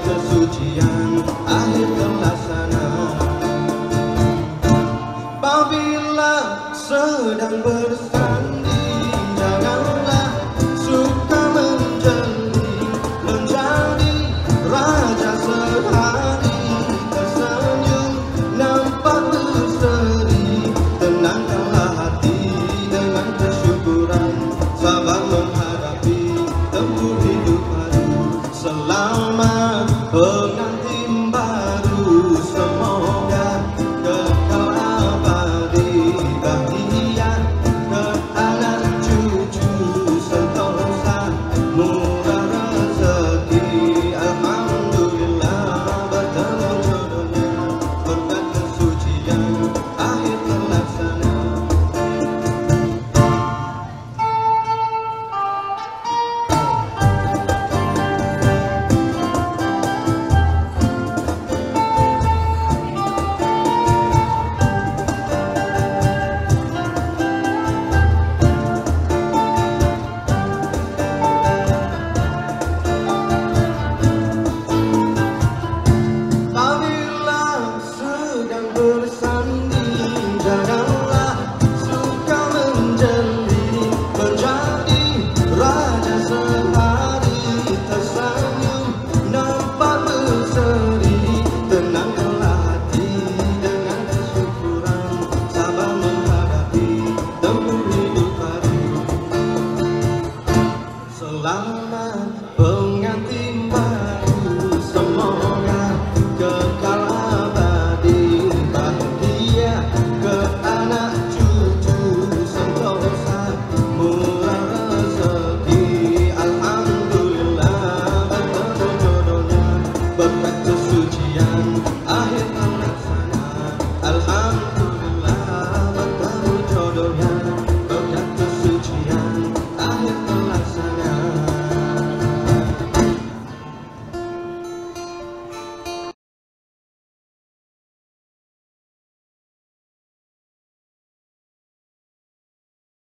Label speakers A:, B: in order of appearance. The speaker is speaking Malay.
A: kesucian akhir terlaksana. Bila sedang bersanding Janganlah suka menjeli Menjadi raja sehari Tersenyum nampak berseri Tenangkanlah hati dengan kesyukuran Sabar menghadapi tempuh hidup baru selama. 何干？